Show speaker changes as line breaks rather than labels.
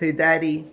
Say, Daddy.